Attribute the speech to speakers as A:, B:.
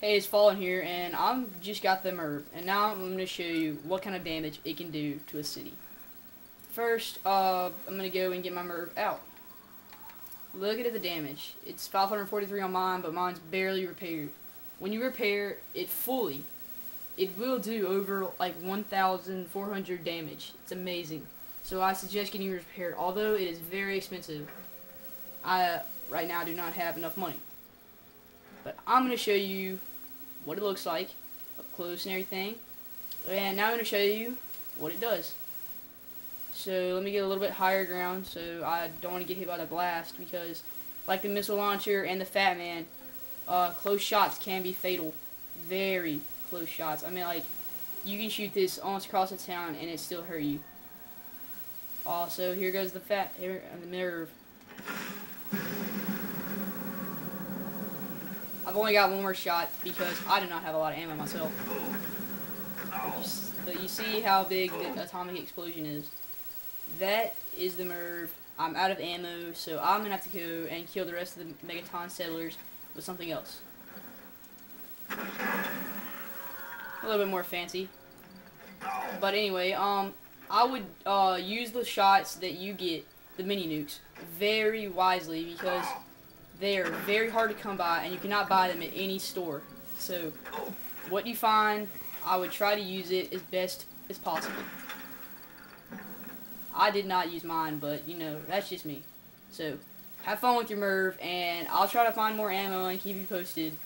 A: Hey, it's Fallen here, and I'm just got the MIRV, and now I'm going to show you what kind of damage it can do to a city. First, uh, I'm going to go and get my MIRV out. Look at the damage. It's 543 on mine, but mine's barely repaired. When you repair it fully, it will do over like 1,400 damage. It's amazing. So I suggest getting repaired, although it is very expensive. I, right now, do not have enough money. But I'm going to show you what it looks like up close and everything. And now I'm going to show you what it does. So let me get a little bit higher ground so I don't want to get hit by the blast because like the missile launcher and the Fat Man, uh, close shots can be fatal. Very close shots. I mean like you can shoot this almost across the town and it still hurt you. Also, here goes the fat here the MIRV. I've only got one more shot because I do not have a lot of ammo myself. But you see how big the atomic explosion is. That is the MIRV. I'm out of ammo, so I'm going to have to go and kill the rest of the Megaton settlers with something else. A little bit more fancy. But anyway, um, I would uh, use the shots that you get, the mini nukes, very wisely because they are very hard to come by, and you cannot buy them at any store. So, what you find, I would try to use it as best as possible. I did not use mine, but, you know, that's just me. So, have fun with your MIRV, and I'll try to find more ammo and keep you posted.